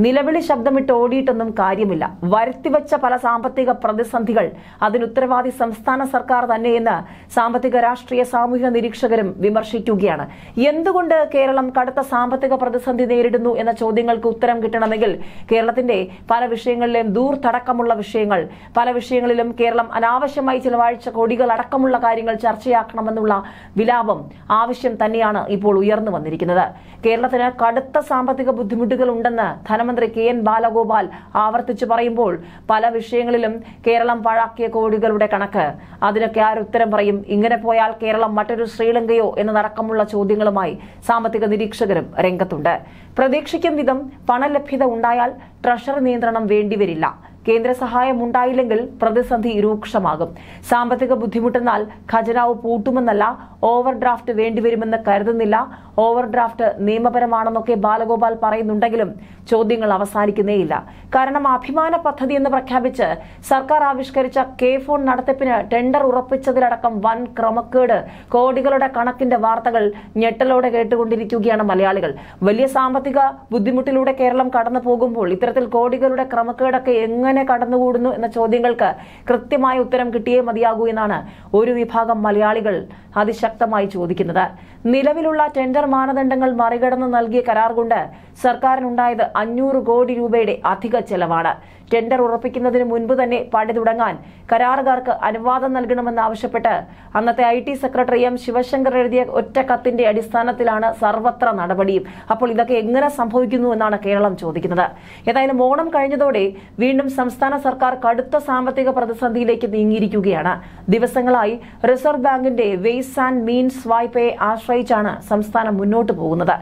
നിലവിളി ശബ്ദമിട്ട് ഓടിയിട്ടൊന്നും കാര്യമില്ല. വരുത്തിവെച്ച പല സാമ്പത്തിക പ്രതിസന്ധികൾ. അതിനുത്തരവാദി സംസ്ഥാന സർക്കാർ തന്നെയെന്ന് സാമ്പത്തിക രാഷ്ട്രീയ സാമൂഹിക നിരീക്ഷകരും വിമർശിക്കുകയാണ്. എന്തുകൊണ്ട് കേരളം കടുത്ത സാമ്പത്തിക പ്രതിസന്ധി നേരിടുന്നു എന്ന ചോദ്യങ്ങൾക്ക് ഉത്തരം കിട്ടണമെങ്കിൽ കേരളത്തിന്റെ പല വിഷയങ്ങളിലും ദൂർത്തടക്കമുള്ള വിഷയങ്ങൾ പല വിഷയങ്ങളിലും കേരളം അനാവശ്യമായി ചിലവാഴ്ച കോടികൾ അടക്കമുള്ള കാര്യങ്ങൾ ചർച്ചയാക്കണമെന്നുള്ള വിലാപം ആവശ്യം തന്നെയാണ് ഇപ്പോൾ ഉയർന്നു വന്നിരിക്കുന്നത്. കേരളത്തിന് കടുത്ത സാമ്പത്തിക ബുദ്ധിമുട്ടുകൾ ഉണ്ടെന്ന് ധനമന്ത്രി കെ എൻ ബാലഗോപാൽ ആവർത്തിച്ചു പറയുമ്പോൾ പല വിഷയങ്ങളിലും കേരളം പാഴാക്കിയ കോടികളുടെ കണക്ക്. അതിനൊക്കെ ആരുത്തരം പറയും? ഇങ്ങനെ പോയാൽ കേരളം മറ്റൊരു ശ്രീലങ്കയോ എന്നതടക്കമുള്ള ചോദ്യങ്ങളുമായി സാമ്പത്തിക നിരീക്ഷകരും രംഗത്തുണ്ട്. പ്രതീക്ഷിക്കും വിധം പണലഭ്യത ഉണ്ടായാൽ ട്രഷറി നിയന്ത്രണം വേണ്ടിവരില്ല. കേന്ദ്ര സഹായം ഉണ്ടായില്ലെങ്കിൽ പ്രതിസന്ധി രൂക്ഷമാകും. സാമ്പത്തിക ബുദ്ധിമുട്ടെന്നാൽ ഖജനാവ് പൂട്ടുമെന്നല്ല ഓവർ ഡ്രാഫ്റ്റ് വേണ്ടിവരുമെന്ന് കരുതുന്നില്ല. ഓവർ ഡ്രാഫ്റ്റ് നിയമപരമാണെന്നൊക്കെ ബാലഗോപാൽ പറയുന്നുണ്ടെങ്കിലും ചോദ്യങ്ങൾ അവസാനിക്കുന്നേയില്ല. കാരണം അഭിമാന പദ്ധതി എന്ന് പ്രഖ്യാപിച്ച് സർക്കാർ ആവിഷ്കരിച്ച കെ ഫോൺ നടത്തിപ്പിന് ടെൻഡർ ഉറപ്പിച്ചതിലടക്കം വൻ ക്രമക്കേട്. കോടികളുടെ കണക്കിന്റെ വാർത്തകൾ ഞെട്ടലോടെ കേട്ടുകൊണ്ടിരിക്കുകയാണ് മലയാളികൾ. വലിയ സാമ്പത്തിക ബുദ്ധിമുട്ടിലൂടെ കേരളം കടന്നു പോകുമ്പോൾ ഇത്തരത്തിൽ കോടികളുടെ ക്രമക്കേടൊക്കെ എങ്ങനെ കടന്നുകൂടുന്നു എന്ന ചോദ്യങ്ങൾക്ക് കൃത്യമായ ഉത്തരം കിട്ടിയേ മതിയാകൂ എന്നാണ് ഒരു വിഭാഗം മലയാളികൾ അതിശക്തമായി ചോദിക്കുന്നത്. നിലവിലുള്ള ടെൻഡർ മാനദണ്ഡങ്ങൾ മറികടന്ന് നൽകിയ കരാർ കൊണ്ട് സർക്കാരിനുണ്ടായത് അഞ്ഞൂറ് കോടി രൂപയുടെ അധിക ചെലവാണ്. ടെൻഡർ ഉറപ്പിക്കുന്നതിന് മുൻപ് തന്നെ പണി തുടങ്ങാൻ കരാറുകാർക്ക് അനുവാദം നൽകണമെന്നാവശ്യപ്പെട്ട് അന്നത്തെ I T secretary M Sivasankar എഴുതിയ ഒറ്റ കത്തിന്റെ അടിസ്ഥാനത്തിലാണ് സർവത്ര നടപടിയും. അപ്പോൾ ഇതൊക്കെ എങ്ങനെ സംഭവിക്കുന്നു എന്നാണ് കേരളം ചോദിക്കുന്നത്. ഏതായാലും ഓണം കഴിഞ്ഞതോടെ വീണ്ടും സംസ്ഥാന സർക്കാർ കടുത്ത സാമ്പത്തിക പ്രതിസന്ധിയിലേക്ക് നീങ്ങിയിരിക്കുകയാണ്. ദിവസങ്ങളായി റിസർവ് ബാങ്കിന്റെ വെയ്സ് ആൻഡ് മീൻസ് വായ്പയെ ആശ്രയിച്ചാണ് സംസ്ഥാനം മുന്നോട്ട് പോകുന്നത്.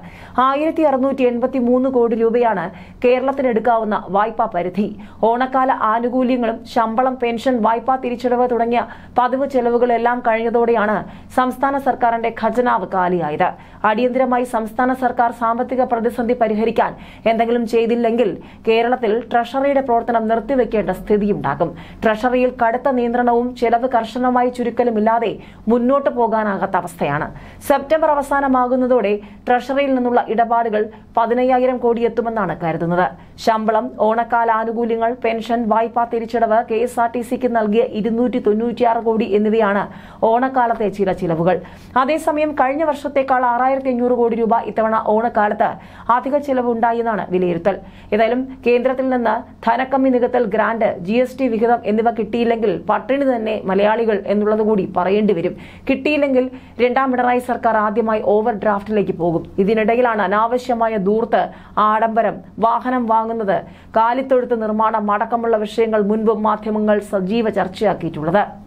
ആയിരത്തി അറുന്നൂറ്റി എൺപത്തി മൂന്ന് കോടി രൂപയാണ് കേരളത്തിനെടുക്കാവുന്ന വായ്പാ പരിധി. ഓണക്കാല ആനുകൂല്യങ്ങളും ശമ്പളം പെൻഷൻ വായ്പാ തിരിച്ചടവ് തുടങ്ങിയ പതിവ് ചെലവുകളെല്ലാം കഴിഞ്ഞതോടെയാണ് സംസ്ഥാന സർക്കാരിന്റെ ഖജനാവ് കാലിയായത്. അടിയന്തരമായി സംസ്ഥാന സർക്കാർ സാമ്പത്തിക പ്രതിസന്ധി പരിഹരിക്കാൻ എന്തെങ്കിലും ചെയ്തില്ലെങ്കിൽ കേരളത്തിൽ ട്രഷറിയുടെ പ്രവർത്തനം നിർത്തിവെക്കേണ്ട സ്ഥിതിയുണ്ടാകും. ട്രഷറിയിൽ കടുത്ത നിയന്ത്രണവും ചെലവ് കർശനമായി ചുരുക്കലുമില്ലാതെ മുന്നോട്ട് പോകാനാകാത്ത അവസ്ഥയാണ്. സെപ്റ്റംബർ അവസാനമാകുന്നതോടെ ട്രഷറിയിൽ നിന്നുള്ള ഇടപാടുകൾ പതിനയ്യായിരം കോടി എത്തുമെന്നാണ് കരുതുന്നത്. ശമ്പളം ഓണക്കാല ആനുകൂല്യങ്ങൾ പെൻഷൻ വായ്പാ തിരിച്ചടവ് കെ എസ് ആർ ടി സിക്ക് നൽകിയ ഇരുന്നൂറ്റി തൊണ്ണൂറ്റിയാറ് കോടി എന്നിവയാണ് ഓണക്കാലത്തെ ചില ചിലവുകൾ. അതേസമയം കഴിഞ്ഞ വർഷത്തേക്കാൾ ആറായിരത്തി അഞ്ഞൂറ് കോടി രൂപ ഇത്തവണ ഓണക്കാലത്ത് അധിക ചിലവ് ഉണ്ടായെന്നാണ് വിലയിരുത്തൽ. ഏതായാലും കേന്ദ്രത്തിൽ നിന്ന് ധനക്കമ്മി നികത്തൽ ഗ്രാന്റ് ജി എസ് ടി വിഹിതം എന്നിവ കിട്ടിയില്ലെങ്കിൽ പട്ടിണി തന്നെ മലയാളികൾ എന്നുള്ളത് കൂടി പറയേണ്ടി വരും. കിട്ടിയില്ലെങ്കിൽ രണ്ടാം പിണറായി സർക്കാർ ആദ്യമായി ഓവർ ഡ്രാഫ്റ്റിലേക്ക് പോകും. ഇതിനിടയിലാണ് അനാവശ്യമായ ദൂർത്ത് ആഡംബരം വാഹനം വാങ്ങുന്നത് കാലിത്തൊഴുത്ത് നിർമ്മാണം അടക്കമുള്ള വിഷയങ്ങൾ മുൻപ് മാധ്യമങ്ങൾ സജീവ ചർച്ചയാക്കിയിട്ടുള്ളത്.